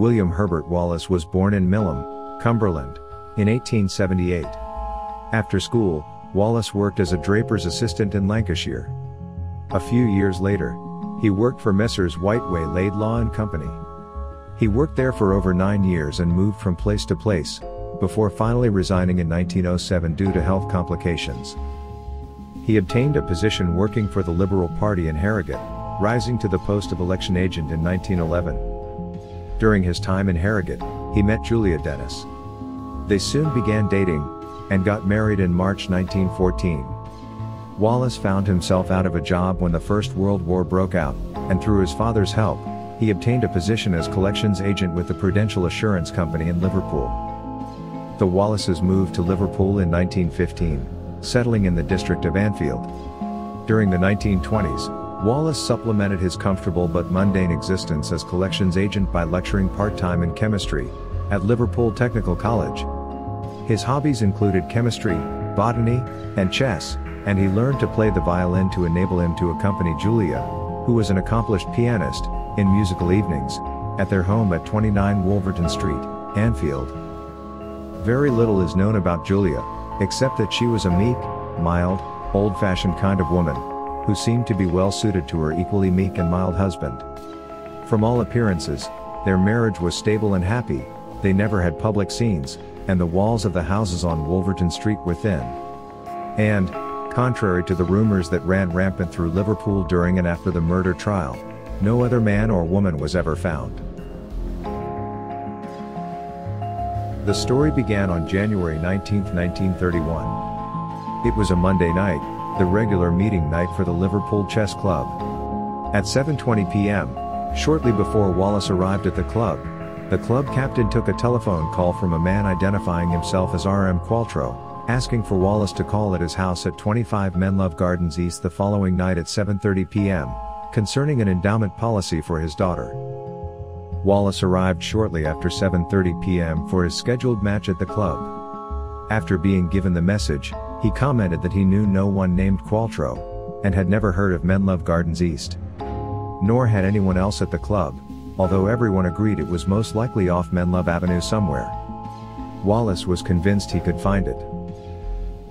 William Herbert Wallace was born in Millom, Cumberland, in 1878. After school, Wallace worked as a draper's assistant in Lancashire. A few years later, he worked for Messrs. Whiteway Laidlaw and Company. He worked there for over nine years and moved from place to place, before finally resigning in 1907 due to health complications. He obtained a position working for the Liberal Party in Harrogate, rising to the post of election agent in 1911. During his time in Harrogate, he met Julia Dennis. They soon began dating, and got married in March 1914. Wallace found himself out of a job when the First World War broke out, and through his father's help, he obtained a position as collections agent with the Prudential Assurance Company in Liverpool. The Wallaces moved to Liverpool in 1915, settling in the district of Anfield. During the 1920s, Wallace supplemented his comfortable but mundane existence as collections agent by lecturing part-time in chemistry at Liverpool Technical College. His hobbies included chemistry, botany, and chess, and he learned to play the violin to enable him to accompany Julia, who was an accomplished pianist, in musical evenings, at their home at 29 Wolverton Street, Anfield. Very little is known about Julia, except that she was a meek, mild, old-fashioned kind of woman, who seemed to be well suited to her equally meek and mild husband. From all appearances, their marriage was stable and happy, they never had public scenes, and the walls of the houses on Wolverton Street were thin. And, contrary to the rumors that ran rampant through Liverpool during and after the murder trial, no other man or woman was ever found. The story began on January 19, 1931. It was a Monday night, the regular meeting night for the Liverpool Chess Club. At 7.20 p.m., shortly before Wallace arrived at the club, the club captain took a telephone call from a man identifying himself as R.M. Qualtrough, asking for Wallace to call at his house at 25 Menlove Gardens East the following night at 7.30 p.m., concerning an endowment policy for his daughter. Wallace arrived shortly after 7.30 p.m. for his scheduled match at the club. After being given the message, he commented that he knew no one named Qualtrough, and had never heard of Menlove Gardens East. Nor had anyone else at the club, although everyone agreed it was most likely off Menlove Avenue somewhere. Wallace was convinced he could find it.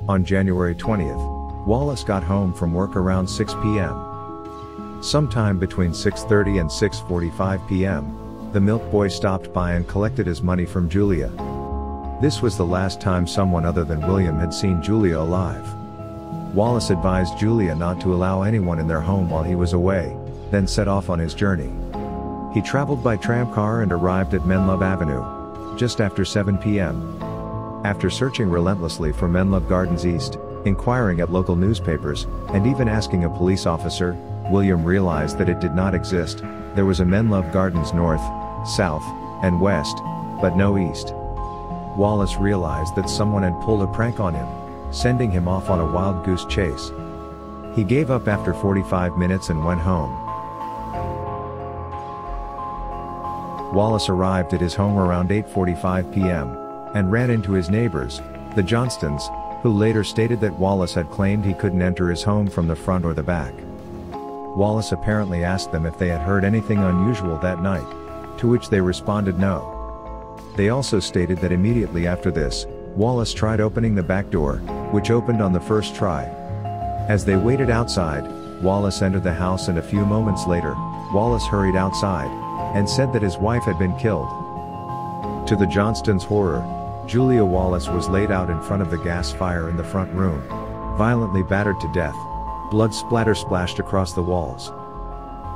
On January 20th, Wallace got home from work around 6 p.m. Sometime between 6.30 and 6.45 p.m., the milk boy stopped by and collected his money from Julia. This was the last time someone other than William had seen Julia alive. Wallace advised Julia not to allow anyone in their home while he was away, then set off on his journey. He traveled by tramcar and arrived at Menlove Avenue, just after 7 p.m. After searching relentlessly for Menlove Gardens East, inquiring at local newspapers, and even asking a police officer, William realized that it did not exist, there was a Menlove Gardens north, south, and west, but no east. Wallace realized that someone had pulled a prank on him, sending him off on a wild goose chase. He gave up after 45 minutes and went home. Wallace arrived at his home around 8.45 p.m., and ran into his neighbors, the Johnstons, who later stated that Wallace had claimed he couldn't enter his home from the front or the back. Wallace apparently asked them if they had heard anything unusual that night, to which they responded no. They also stated that immediately after this, Wallace tried opening the back door, which opened on the first try. As they waited outside, Wallace entered the house and a few moments later, Wallace hurried outside, and said that his wife had been killed. To the Johnstons' horror, Julia Wallace was laid out in front of the gas fire in the front room, violently battered to death. Blood splatter splashed across the walls.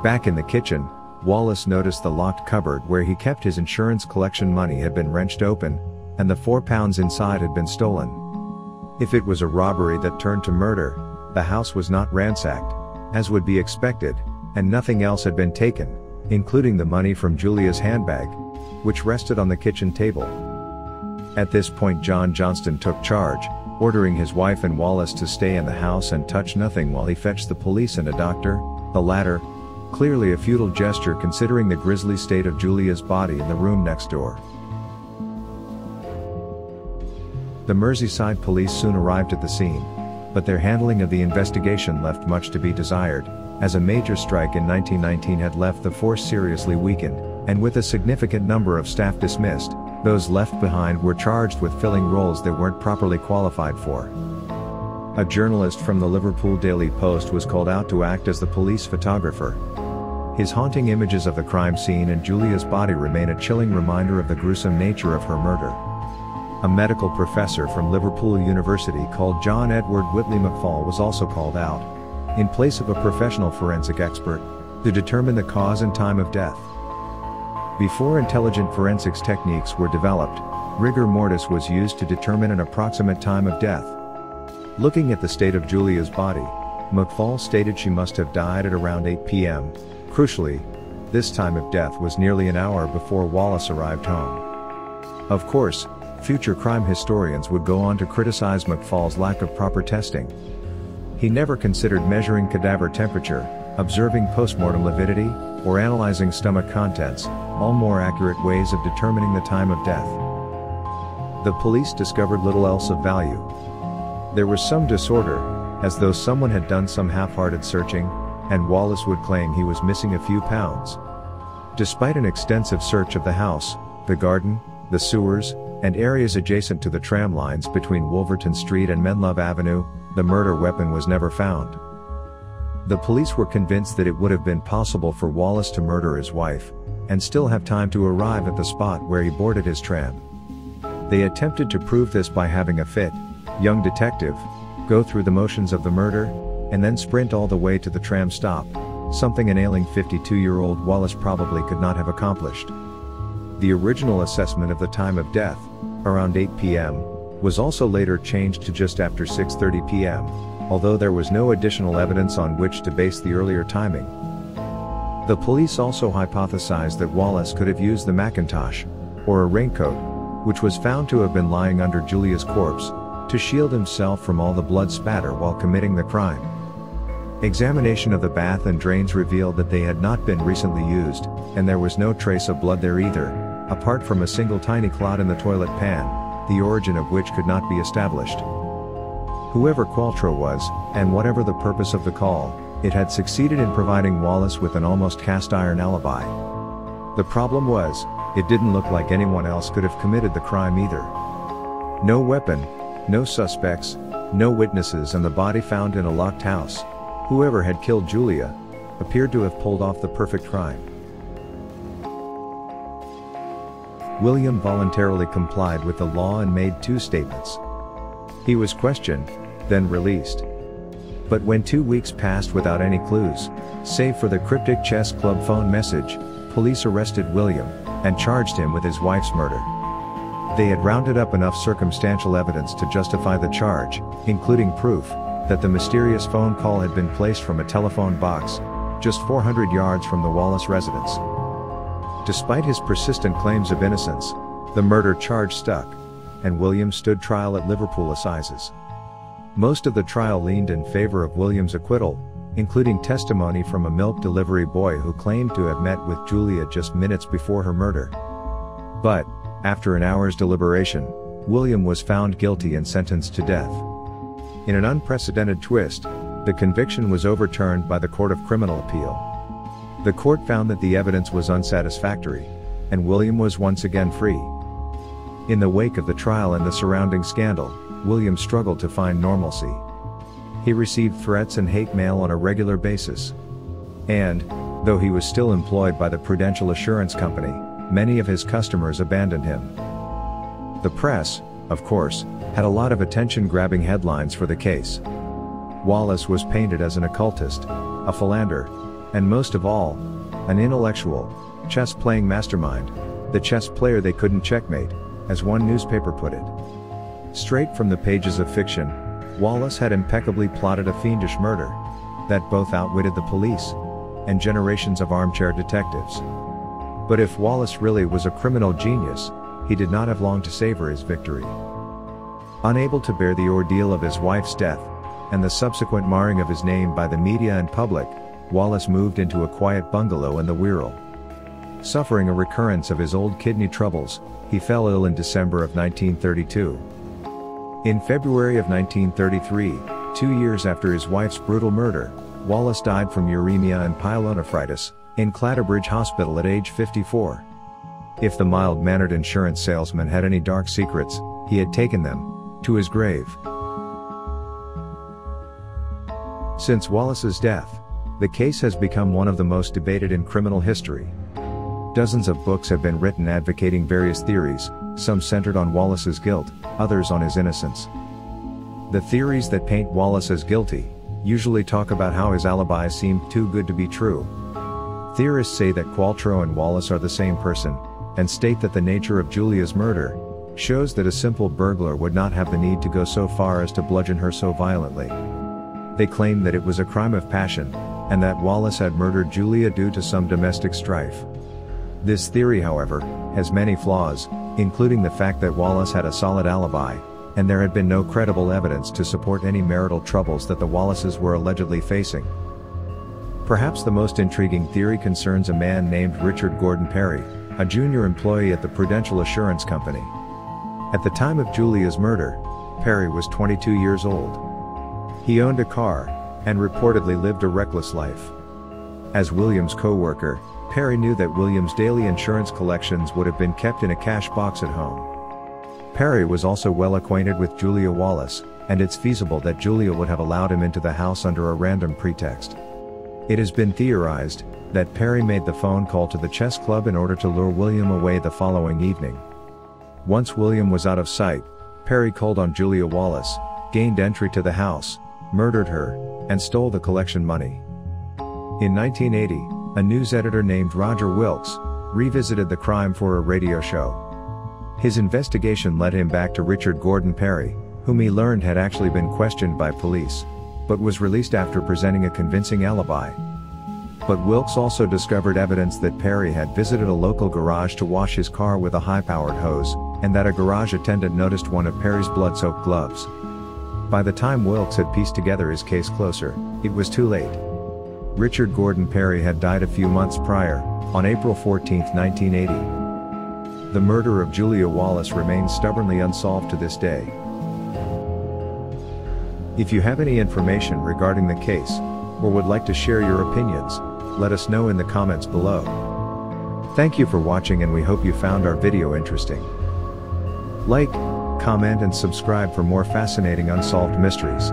Back in the kitchen, Wallace noticed the locked cupboard where he kept his insurance collection money had been wrenched open, and the four pounds inside had been stolen. If it was a robbery that turned to murder, the house was not ransacked, as would be expected, and nothing else had been taken, including the money from Julia's handbag, which rested on the kitchen table. At this point John Johnston took charge, ordering his wife and Wallace to stay in the house and touch nothing while he fetched the police and a doctor, the latter, Clearly a futile gesture considering the grisly state of Julia's body in the room next door. The Merseyside police soon arrived at the scene, but their handling of the investigation left much to be desired, as a major strike in 1919 had left the force seriously weakened, and with a significant number of staff dismissed, those left behind were charged with filling roles they weren't properly qualified for. A journalist from the Liverpool Daily Post was called out to act as the police photographer. His haunting images of the crime scene and Julia's body remain a chilling reminder of the gruesome nature of her murder. A medical professor from Liverpool University called John Edward Whitley McFall was also called out, in place of a professional forensic expert, to determine the cause and time of death. Before intelligent forensics techniques were developed, rigor mortis was used to determine an approximate time of death. Looking at the state of Julia's body, McFall stated she must have died at around 8 p.m. Crucially, this time of death was nearly an hour before Wallace arrived home. Of course, future crime historians would go on to criticize McFall's lack of proper testing. He never considered measuring cadaver temperature, observing postmortem lividity, or analyzing stomach contents, all more accurate ways of determining the time of death. The police discovered little else of value. There was some disorder, as though someone had done some half-hearted searching, and Wallace would claim he was missing a few pounds. Despite an extensive search of the house, the garden, the sewers, and areas adjacent to the tram lines between Wolverton Street and Menlove Avenue, the murder weapon was never found. The police were convinced that it would have been possible for Wallace to murder his wife, and still have time to arrive at the spot where he boarded his tram. They attempted to prove this by having a fit, young detective, go through the motions of the murder, and then sprint all the way to the tram stop, something an ailing 52-year-old Wallace probably could not have accomplished. The original assessment of the time of death, around 8 p.m., was also later changed to just after 6.30 p.m., although there was no additional evidence on which to base the earlier timing. The police also hypothesized that Wallace could have used the Macintosh, or a raincoat, which was found to have been lying under Julia's corpse, to shield himself from all the blood spatter while committing the crime. Examination of the bath and drains revealed that they had not been recently used, and there was no trace of blood there either, apart from a single tiny clot in the toilet pan, the origin of which could not be established. Whoever Qualtrough was, and whatever the purpose of the call, it had succeeded in providing Wallace with an almost cast-iron alibi. The problem was, it didn't look like anyone else could have committed the crime either. No weapon, no suspects, no witnesses and the body found in a locked house. Whoever had killed Julia, appeared to have pulled off the perfect crime. William voluntarily complied with the law and made two statements. He was questioned, then released. But when two weeks passed without any clues, save for the cryptic chess club phone message, police arrested William, and charged him with his wife's murder. They had rounded up enough circumstantial evidence to justify the charge, including proof, that the mysterious phone call had been placed from a telephone box, just 400 yards from the Wallace residence. Despite his persistent claims of innocence, the murder charge stuck, and Williams stood trial at Liverpool Assizes. Most of the trial leaned in favor of Williams' acquittal, including testimony from a milk delivery boy who claimed to have met with Julia just minutes before her murder. But, after an hour's deliberation, William was found guilty and sentenced to death. In an unprecedented twist, the conviction was overturned by the Court of Criminal Appeal. The court found that the evidence was unsatisfactory, and William was once again free. In the wake of the trial and the surrounding scandal, William struggled to find normalcy. He received threats and hate mail on a regular basis. And, though he was still employed by the Prudential Assurance Company, many of his customers abandoned him. The press, of course, had a lot of attention-grabbing headlines for the case. Wallace was painted as an occultist, a philanderer, and most of all, an intellectual, chess-playing mastermind, the chess player they couldn't checkmate, as one newspaper put it. Straight from the pages of fiction, Wallace had impeccably plotted a fiendish murder, that both outwitted the police, and generations of armchair detectives. But if Wallace really was a criminal genius, he did not have long to savor his victory. Unable to bear the ordeal of his wife's death, and the subsequent marring of his name by the media and public, Wallace moved into a quiet bungalow in the Wirral. Suffering a recurrence of his old kidney troubles, he fell ill in December of 1932. In February of 1933, two years after his wife's brutal murder, Wallace died from uremia and pyelonephritis, in Clatterbridge Hospital at age 54. If the mild-mannered insurance salesman had any dark secrets, he had taken them to his grave. Since Wallace's death, the case has become one of the most debated in criminal history. Dozens of books have been written advocating various theories, some centered on Wallace's guilt, others on his innocence. The theories that paint Wallace as guilty usually talk about how his alibi seemed too good to be true. Theorists say that Qualtrough and Wallace are the same person, and state that the nature of Julia's murder shows that a simple burglar would not have the need to go so far as to bludgeon her so violently. They claim that it was a crime of passion, and that Wallace had murdered Julia due to some domestic strife. This theory, however, has many flaws, including the fact that Wallace had a solid alibi, and there had been no credible evidence to support any marital troubles that the Wallaces were allegedly facing. Perhaps the most intriguing theory concerns a man named Richard Gordon Perry, a junior employee at the Prudential Assurance Company. At the time of Julia's murder, Perry was 22 years old. He owned a car, and reportedly lived a reckless life. As Williams' co-worker, Perry knew that Williams' daily insurance collections would have been kept in a cash box at home. Perry was also well acquainted with Julia Wallace, and it's feasible that Julia would have allowed him into the house under a random pretext. It has been theorized that Perry made the phone call to the chess club in order to lure William away the following evening. Once William was out of sight, Perry called on Julia Wallace, gained entry to the house, murdered her, and stole the collection money. In 1980, a news editor named Roger Wilkes revisited the crime for a radio show. His investigation led him back to Richard Gordon Perry, whom he learned had actually been questioned by police, but was released after presenting a convincing alibi. But Wilkes also discovered evidence that Perry had visited a local garage to wash his car with a high-powered hose, and that a garage attendant noticed one of Perry's blood-soaked gloves. By the time Wilkes had pieced together his case closer, it was too late. Richard Gordon Perry had died a few months prior, on April 14, 1980. The murder of Julia Wallace remains stubbornly unsolved to this day. If you have any information regarding the case, or would like to share your opinions, let us know in the comments below. Thank you for watching and we hope you found our video interesting. Like, comment and subscribe for more fascinating unsolved mysteries.